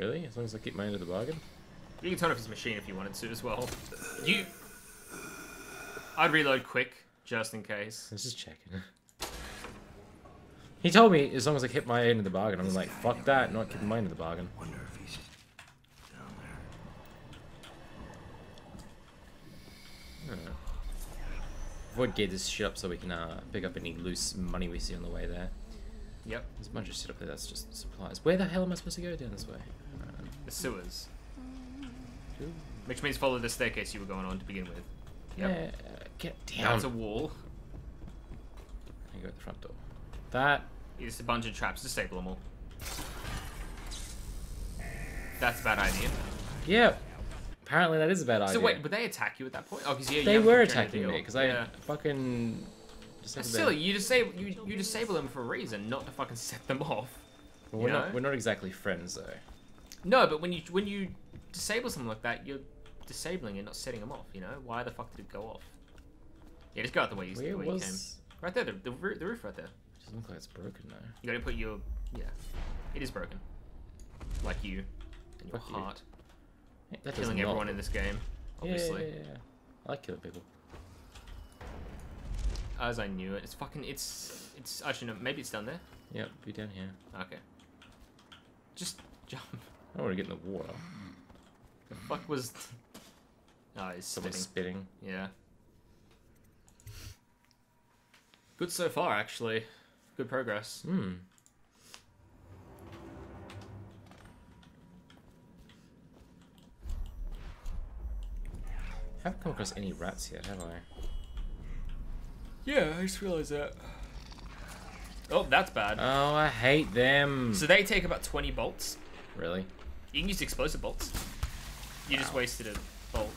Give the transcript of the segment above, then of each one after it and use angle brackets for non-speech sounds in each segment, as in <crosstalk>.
Really? As long as I keep my end of the bargain? You can turn off his machine if you wanted to as well. You... I'd reload quick, just in case. Let's just checking. He told me as long as I kept my end of the bargain. I'm like, fuck that, not keeping my end of the bargain. Wonder if he's down there. Alright. Avoid gear this shit up so we can uh, pick up any loose money we see on the way there. Yep. There's a bunch of shit up there that's just supplies. Where the hell am I supposed to go down this way? The sewers. Mm. Which means follow the staircase you were going on to begin with. Yep. Yeah, get down. That's a wall. You go at the front door. That It's a bunch of traps. Disable them all. That's a bad idea. Yeah. Apparently that is a bad idea. So wait, would they attack you at that point? Oh, because yeah, they were attacking me because I Yeah. Fucking. That's silly. You disable you, you disable them for a reason, not to fucking <laughs> set them off. Well, we're you not. We're not exactly friends though. No, but when you when you disable something like that, you're disabling it, not setting them off. You know why the fuck did it go off? Yeah, just go out the way you, Where the way you came. was? Right there, the, the, the roof right there. Doesn't look like it's broken though. You gotta put your yeah. It is broken. Like you and your Fuck you. heart. Hey, that Killing everyone in this game, obviously. Yeah, yeah, yeah. I like killing people. As I knew it. It's fucking. It's. It's. Actually, no. Maybe it's down there. Yep, be down here. Okay. Just jump. I don't want to get in the water. The fuck was. Oh, he's Someone's spitting. spitting. Yeah. Good so far, actually. Good progress. Hmm. Haven't come across any rats yet, have I? Yeah, I just realized that. Oh, that's bad. Oh, I hate them. so they take about 20 bolts. Really? You can use explosive bolts. You just wasted a bolt.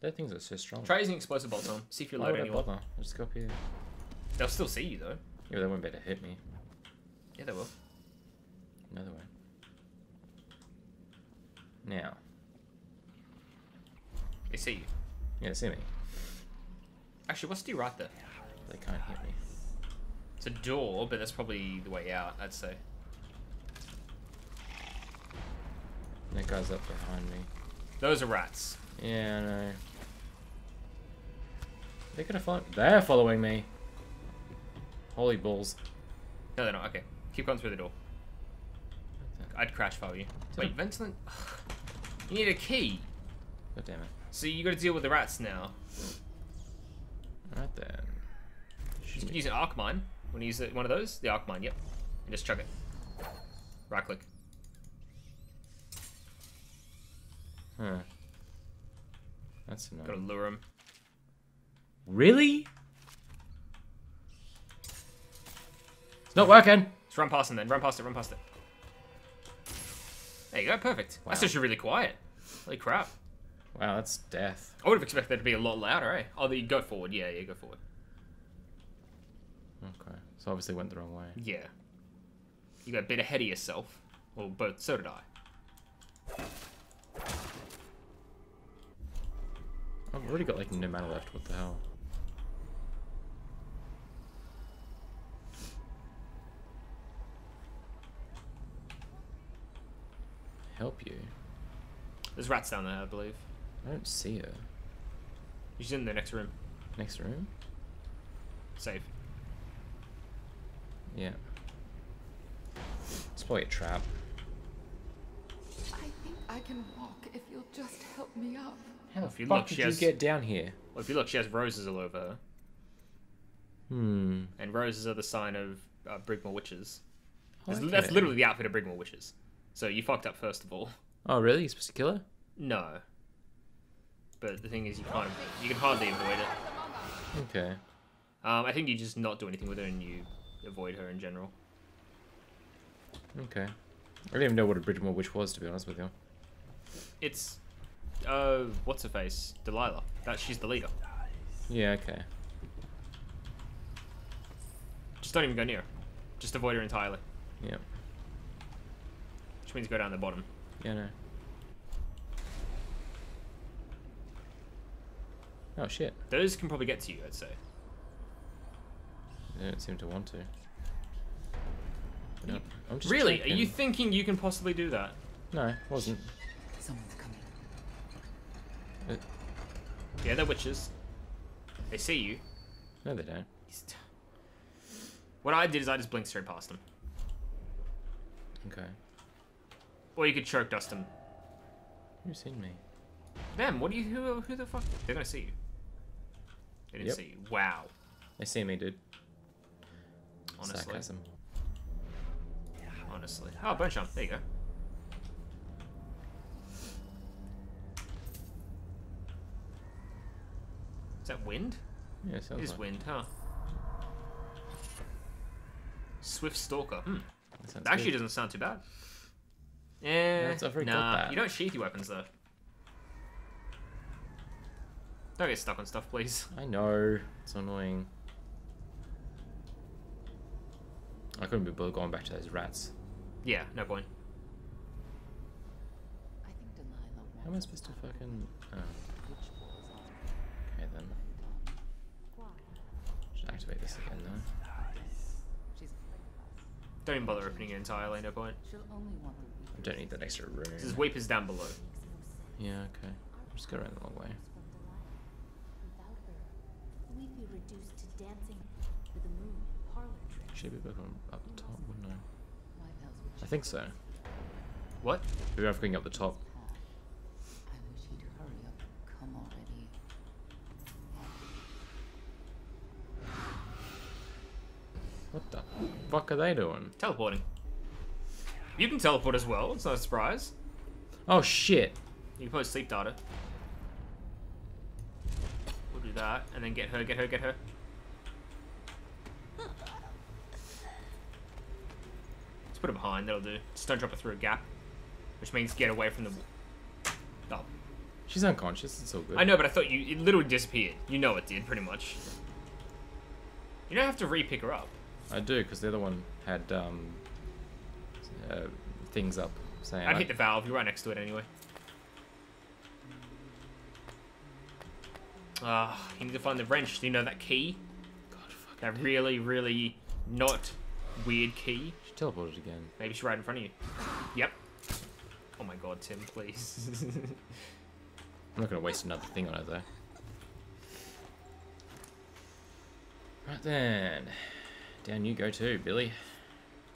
Those things are so strong. Try using explosive bolts on. See if you load anyone. bother? I'll just go up here. They'll still see you though. Yeah, they won't be able to hit me. Yeah, they will. Another way. Now. They see you. Yeah, they see me. Actually, what's to your right there? They can't hit me. It's a door, but that's probably the way out, I'd say. That guy's up behind me. Those are rats. Yeah, I know. They're gonna follow. They're following me. Holy balls. No, they're not. Okay. Keep going through the door. I'd crash follow you. Wait, Don't- <sighs> You need a key. God damn it. So you got to deal with the rats now. Alright then. You can use an arc mine. Want to use one of those? The arc mine. Yep. And just chuck it. Right click. Huh. That's Got to lure him. Really? It's not working. Just run past them then. Run past it. Run past it. There you go. Perfect. That's Wow. actually really quiet. Holy crap. Wow, that's death. I would have expected that to be a lot louder, eh? Oh, you go forward. Yeah, yeah, go forward. So obviously went the wrong way. Yeah. You got a bit ahead of yourself. Well, both. So did I. I've already got like no mana left. What the hell? Help you? There's rats down there, I believe. I don't see her. She's in the next room. Next room? Save. Yeah. It's probably a trap. I think I can walk if you'll just help me up. How If you fuck look, did she you has- get down here? Well, if you look, she has roses all over her. Hmm. And roses are the sign of uh, Brigmore witches. That's, Okay. that's literally the outfit of Brigmore witches. So you fucked up first of all. Oh, really? You're supposed to kill her? No. But the thing is, you can't. You can hardly avoid it. Okay. Um, I think you just not do anything with her and you avoid her in general. Okay. I didn't even know what a Brigmore witch was, to be honest with you. It's, uh, what's her face? Delilah. That she's the leader. Yeah, okay. Just don't even go near her. Just avoid her entirely. Yep. Which means go down the bottom. Yeah, no. Oh, shit. Those can probably get to you, I'd say. They don't seem to want to. No, uh, I'm just Really? Are you thinking you can possibly do that? No, wasn't. Someone's coming. Uh. Yeah, they're witches. They see you. No, they don't. What I did is I just blinked straight past them. Okay. Or you could choke dust them. Who's seen me? Them, what do you, who, who the fuck? They're gonna see you. They didn't Yep. see you. Wow. They see me, dude. Honestly. Sarcasm. Honestly. Oh, jump. There you go. Is that wind? Yeah, It sounds is like. wind, huh? Swift Stalker. Hmm. that sounds Actually, doesn't sound too bad. Yeah. That's- I've already got nah, you don't sheath your weapons though. Don't get stuck on stuff, please. I know. It's annoying. I couldn't be bothered going back to those rats. Yeah, no point. I think How am I supposed to fucking... Oh, okay then. Should activate this again though. She's afraid of us. Don't even bother opening it entirely, no point. She'll only want the I don't need that extra room. There's weepers down below. Yeah, okay. Just go around the long way. We'd be reduced to dancing with the moon and parlor. Should be back on up the top, wouldn't I? Why else would I think so. What? We're going up the top. have? I wish he'd hurry up and come already. What the fuck are they doing? Teleporting. You can teleport as well, it's not a surprise. Oh shit! You can put sleep data. We'll do that, and then get her, get her, get her. Put her behind, that'll do. Just don't drop her through a gap. Which means get away from the... Oh. She's unconscious, it's all good. I know, but I thought you... It literally disappeared. You know it did, pretty much. You don't have to re-pick her up. I do, because the other one had um, uh, things up saying. I'd I- hit the valve, you're right next to it anyway. Ah, you need to find the wrench. Do you know that key? God, fuck. That really, really not weird key. She teleported again. Maybe she's right in front of you. Yep. Oh my god, Tim, please. <laughs> I'm not gonna waste another thing on her, though. Right then, down you go too, Billy.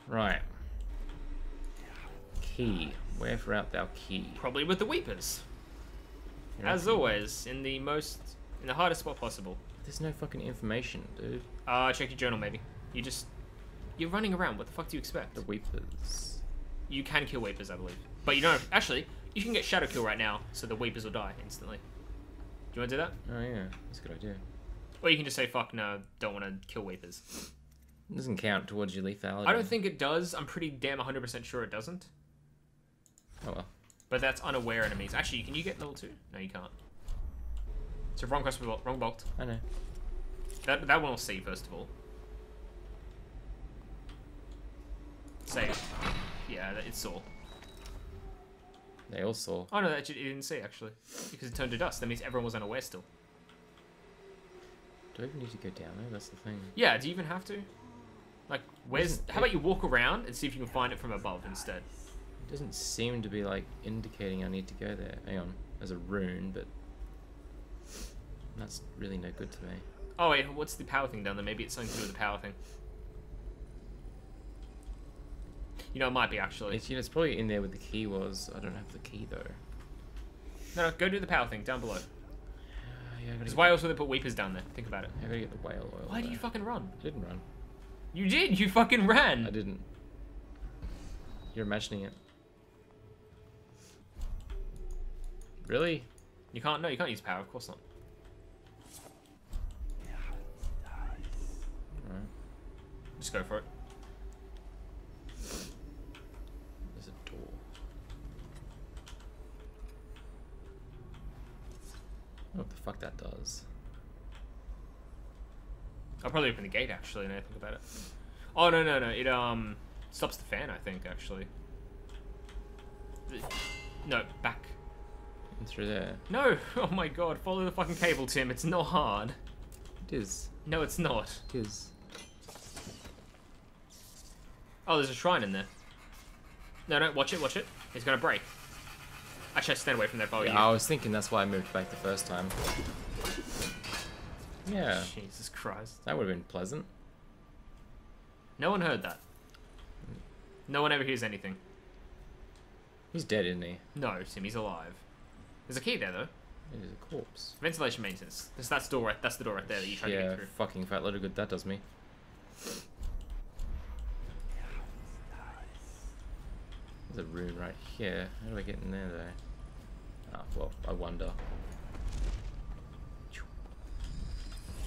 Right. Key. Wherefore art thou key? Probably with the Weepers. You As always, in the most, in the hardest spot possible. There's no fucking information, dude. Uh, check your journal maybe. You just, you're running around. What the fuck do you expect? The Weepers. You can kill Weepers, I believe. But you don't, actually, you can get Shadow Kill right now, so the Weepers will die instantly. Do you want to do that? Oh yeah, that's a good idea. Or you can just say, fuck no, don't want to kill Weepers. It doesn't count towards your lethality. I don't think it does. I'm pretty damn 100% sure it doesn't. Oh well. But that's unaware enemies. Actually, can you get level 2? No, you can't. So wrong quest, wrong bolt. I know. That, that one will see, first of all. Save. Yeah, that- it saw. They all saw. Oh no, that you didn't see, actually. Because it turned to dust. That means everyone was unaware still. Do I even need to go down there? That's the thing. Yeah, do you even have to? Like, where's... How about you walk around and see if you can find it from above instead? It doesn't seem to be like indicating I need to go there. Hang on, there's a rune, but that's really no good to me. Oh wait, what's the power thing down there? Maybe it's something to do with the power thing. You know, it might be actually. It's you know it's probably in there where the key was. I don't have the key though. No, no, go do the power thing down below. Uh, yeah, I gotta, Because get, why else would they put weepers down there? Think about it. I gotta get the whale oil. Why do you fucking run? I didn't run. You did. You fucking ran. I didn't. You're imagining it. Really? You can't. No, you can't use power. Of course not. Alright. Just go for it. There's a door. What the fuck that does? I'll probably open the gate actually. Now I think about it. Oh no no no! It um stops the fan. I think actually. No, back. And through there. No! <laughs> Oh my god! Follow the fucking cable, Tim. It's not hard. It is. No, it's not. It is. Oh, there's a shrine in there. No, no, watch it, watch it. It's gonna break. Actually, I stand away from that bow. Yeah, I was thinking that's why I moved back the first time. Yeah, Jesus Christ. that would have been pleasant. No one heard that. No one ever hears anything. He's dead, isn't he? No, Tim, he's alive. There's a key there though. He's a corpse. Ventilation maintenance. That's, that's door right. That's the door right there that you tried to Yeah, get through. Yeah, fucking fat little good that does me. There's a room right here. How do I get in there though? Ah, well, I wonder.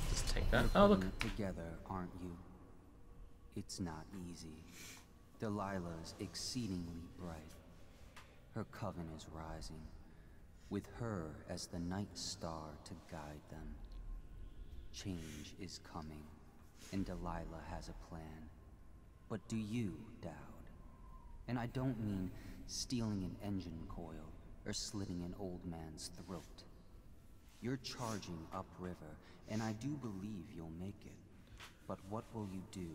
Just take that. Oh, look. together, aren't you? It's not easy. Delilah's exceedingly bright. Her coven is rising, with her as the night star to guide them. Change is coming, and Delilah has a plan. But do you, Daud? And I don't mean stealing an engine coil or slitting an old man's throat. You're charging upriver, and I do believe you'll make it. But what will you do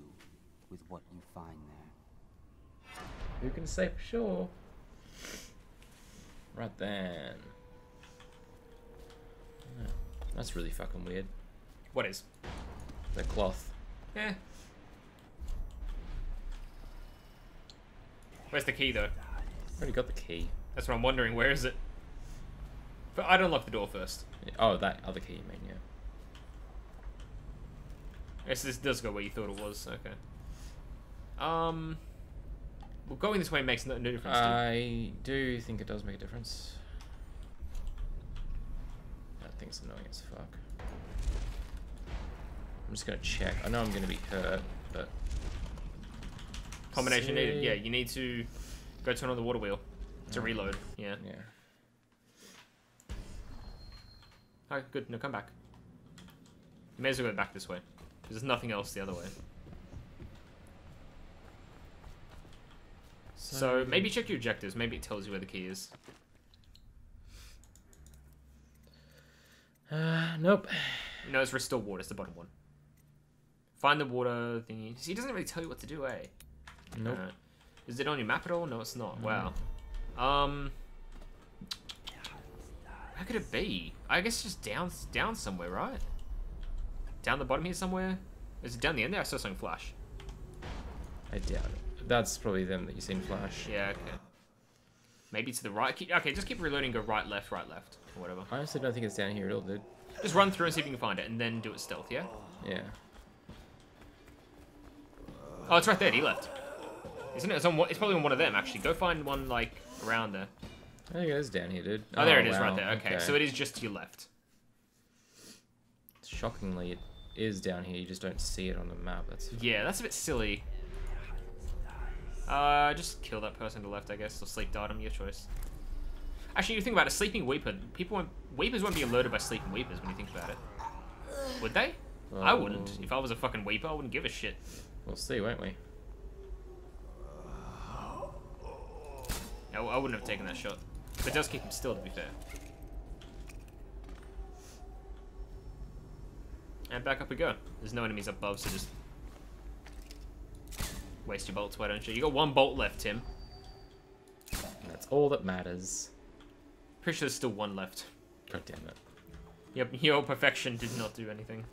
with what you find there? Who can say for sure? Right then. Yeah, That's really fucking weird. What is? The cloth. Eh. Where's the key though? Already got the key. That's what I'm wondering. Where is it? But I'd unlock the door first. Oh, that other key, you mean, yeah. Guess this does go where you thought it was. Okay. Um. Well, going this way makes no, no difference. to- I do think it does make a difference. That thing's annoying as fuck. I'm just gonna check. I know I'm gonna be hurt, but Combination needed. Yeah, you need to go turn on the water wheel to reload. Yeah. yeah. Alright, good. No, come back. You may as well go back this way. There's nothing else the other way. So maybe check your objectives. Maybe it tells you where the key is. Uh, nope. No, it's restore water. It's the bottom one. Find the water thingy. See, it doesn't really tell you what to do, eh? Nope. Uh, is it on your map at all? No, it's not. Wow. Um. How could it be? I guess just down, down somewhere, right? Down the bottom here somewhere. Is it down the end there? I saw something flash. I doubt it. That's probably them that you seen flash. Yeah. Okay. Maybe to the right. Keep, okay, just keep reloading. Go right, left, right, left, or whatever. I honestly don't think it's down here at all, dude. Just run through and see if you can find it, and then do it stealth. Yeah. Yeah. Oh, it's right there. He left. Isn't it? It's, on, it's probably on one of them actually. Go find one like around there. I think it is down here, dude. Oh, there it is, wow, right there. Okay, so it is just to your left. Shockingly, it is down here. You just don't see it on the map. That's Yeah, that's a bit silly. Uh, just kill that person to the left, I guess, or sleep dart him. Your choice. Actually, you think about it. Sleeping Weeper. People won't. Weepers won't be alerted by sleeping Weepers when you think about it. Would they? I wouldn't. Oh. If I was a fucking Weeper, I wouldn't give a shit. We'll see, won't we? I, I wouldn't have taken that shot. But it does keep him still, to be fair. And back up we go. There's no enemies above, so just waste your bolts, why don't you? You got one bolt left, Tim. That's all that matters. Pretty sure there's still one left. God damn it. Yep, <laughs> your perfection did not do anything.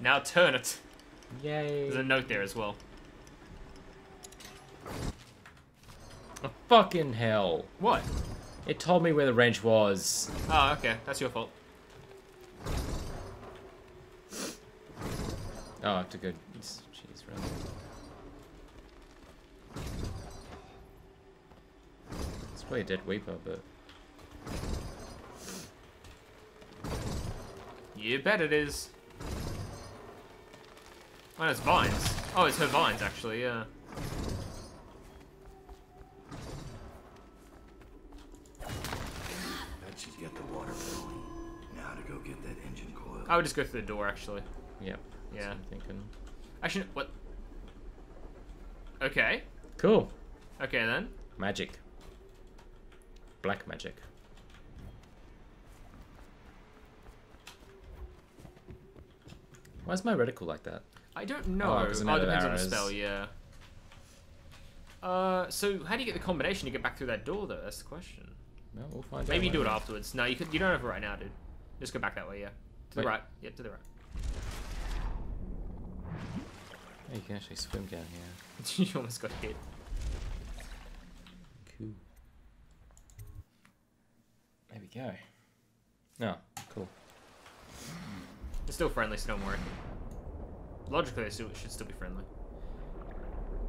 Now turn it. Yay. There's a note there as well. Oh, fucking hell. What? It told me where the wrench was. Oh, okay. That's your fault. Oh, I have to go. Jeez, really. It's probably a dead Weeper, but You bet it is. Oh, it's vines. Oh, it's her vines, actually, yeah. I would just go through the door, actually. yep. Yeah. I'm thinking. Actually, what? Okay. Cool. Okay, then. Magic. Black magic. Why is my reticle like that? I don't know. Oh, oh, out it of depends on the spell, yeah. Uh, so how do you get the combination to get back through that door, though? That's the question. No, we'll find out. Maybe you do it afterwards. No, you could. You don't have it right now, dude. Just go back that way. Yeah, to the Wait. right. Yeah, to the right. Oh, you can actually swim down here. <laughs> you almost got hit. Cool. There we go. No, cool. It's still friendly, so don't worry. Logically, it still, should still be friendly.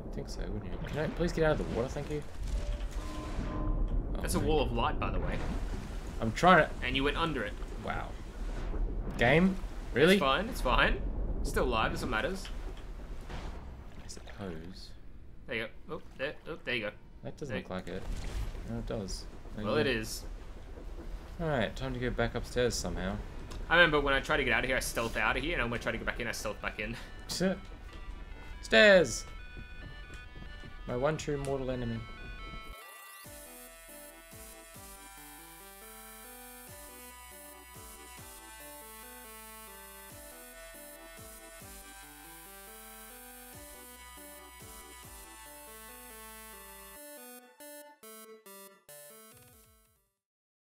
I think so, wouldn't you? Can I please get out of the water, thank you? Oh, That's a wall you. of light, by the way, I'm trying to. and you went under it. Wow. Game? Really? It's fine. It's fine. Still alive. That's what matters. I suppose. There you go. Oh, there. Oh, there you go. That doesn't Hey. look like it. No, it does. There Well, it is. Alright, time to go back upstairs somehow. I remember when I tried to get out of here, I stealth out of here, and when I tried to go back in, I stealth back in. Stairs! My one true mortal enemy.